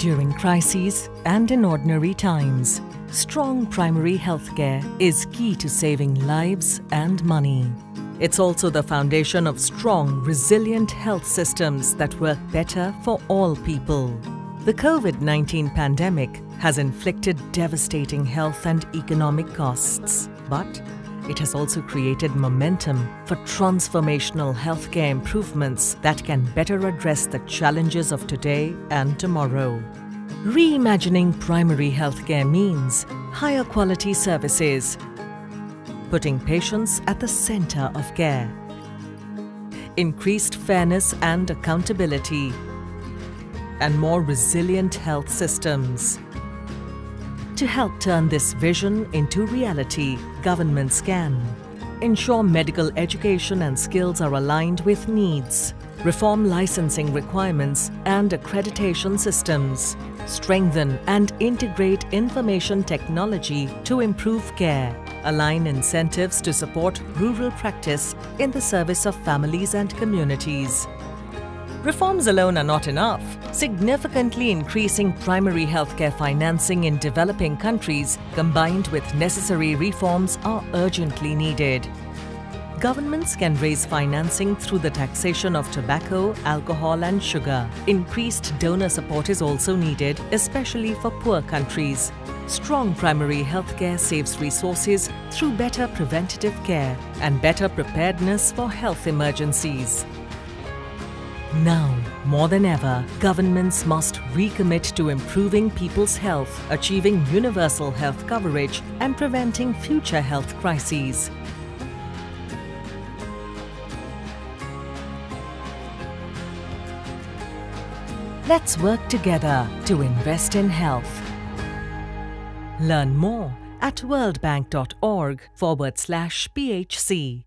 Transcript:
During crises and in ordinary times, strong primary healthcare is key to saving lives and money. It's also the foundation of strong, resilient health systems that work better for all people. The COVID-19 pandemic has inflicted devastating health and economic costs, but it has also created momentum for transformational healthcare improvements that can better address the challenges of today and tomorrow. Reimagining primary healthcare means higher quality services, putting patients at the center of care, increased fairness and accountability, and more resilient health systems. To help turn this vision into reality, governments can ensure medical education and skills are aligned with needs, reform licensing requirements and accreditation systems, strengthen and integrate information technology to improve care, align incentives to support rural practice in the service of families and communities, Reforms alone are not enough. Significantly increasing primary healthcare financing in developing countries combined with necessary reforms are urgently needed. Governments can raise financing through the taxation of tobacco, alcohol and sugar. Increased donor support is also needed, especially for poor countries. Strong primary healthcare saves resources through better preventative care and better preparedness for health emergencies. Now, more than ever, governments must recommit to improving people's health, achieving universal health coverage and preventing future health crises. Let's work together to invest in health. Learn more at worldbank.org forward slash PHC.